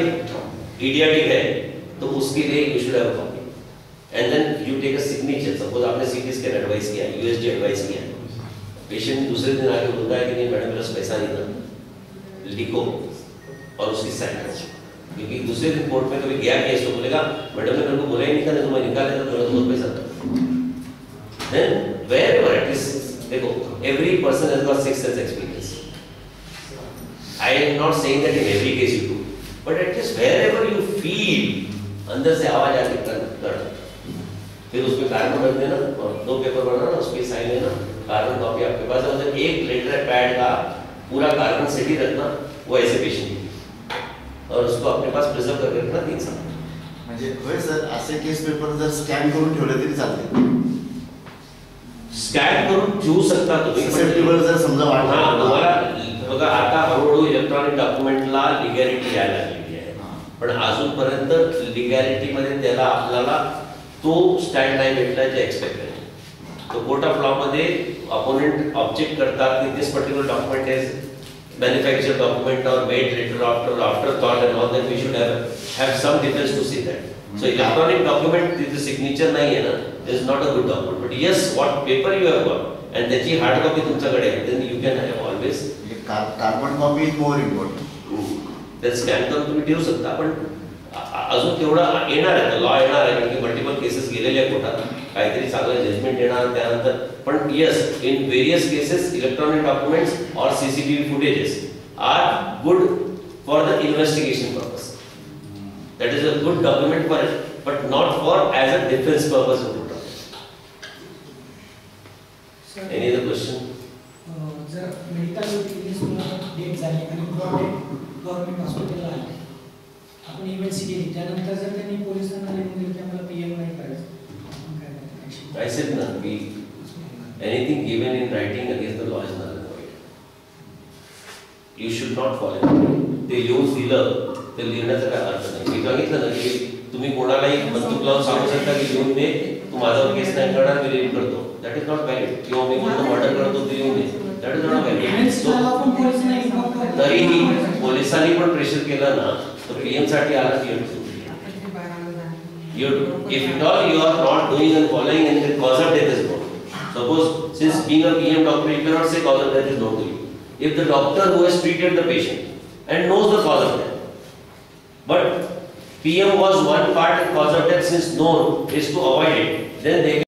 idiotic है तो उसके लिए you should have. And then you take a signature. Suppose आपने CT scan advice किया, USG advice किया. Patient दूसरे दिन आके बोलता है कि नहीं मैडम मेरे पास नहीं था. लिखो और उसकी साइन करो क्योंकि दूसरे दिन कोर्ट में कभी गया केस तो बोलेगा मैडम ने मेरे को बोला ही नहीं था तो मैं निकाल लेता तो बहुत पैसा देन वेयर एवर इज़ देखो every person has got six sense experience I am not saying that in every case you do but at least wherever you feel अंदर से आवाज़ आती कर फिर उसमें कार्बन रख देना और दो पेपर बनाना उस पर साइन लेना कार्बन कॉपी आपके पास है। एक लेटर पैड का पूरा कार्बन सेट ही रखना वो ऐसे की और उसको अपने पास प्रिजर्व करके रखना तीन साल। म्हणजे होय सर असे केस पेपर जर स्कॅन करून ठेवले तरी चालते स्कॅन करून ठेवू शकता तुम्ही Susceptible जर समजा वाटलं तुम्हाला बघा आता हळूहळू इलेक्ट्रॉनिक डॉक्युमेंटला लिगॅलिटी यायला लागलेली आहे. पण अजूनपर्यंत लिगॅलिटी मध्ये त्याला आपल्याला तो स्टँड नाही भेटला जे एक्सपेक्ट आहे. तो कोर्ट ऑफ लॉ मध्ये अपोनेंट ऑब्जेक्ट करतात की this particular document is manufacture document or made return after after call and all that we should have some details to see that so electronic document तिथे signature नाही आहे ना is not a good document but yes what paper you have got and त्याची hard copy तुमच्याकडे आहे then you can have always carbon copy is more important त्याचं scan करून तुम्ही ठेवू शकता पण अजून तेवढा येणार आहे. लॉ येणार आहे कारण की मल्टिपल केसेस गेलेले आहे कोर्टात. काहीतरी चांगलं जजमेंट येणार त्यानंतर पण yes in various cases electronic documents और CCTV footages are good for the investigation purpose that is a good document for it but not for as a defence purpose of any other question जर medical date झाली आणि government हॉस्पिटलला आले आपण events केली. त्यानंतर जर त्यांनी पोलिसांना लिहून दिलं की आम्हाला पी एम नाही करायचं? I said ना की Anything given in writing against the law is null and void. You should not follow it. ते लिहून दिलं ते लिहिण्याचा काय अर्थ नाही. मी सांगितलं ना की तुम्ही कोणालाही बंदूक लावून सांगू शकता की लिहून दे. तू माझ्यावर केस नाही करणार मी रिलीज़ करतो. दॅट इज़ नॉट व्हॅलिड किंवा मी बोलतो मर्डर करतो ते लिहून दे. That is not valid. तरीही पोलिसांनी पण प्रेशर केलं ना तर पीएम साठी आला की You, if at all you are not doing and following and the cause of death is known. Suppose since being a PM doctor, you cannot say cause of death is known to you. If the doctor who has treated the patient and knows the cause of death, but PM was one part and cause of death since known is to avoid it, then they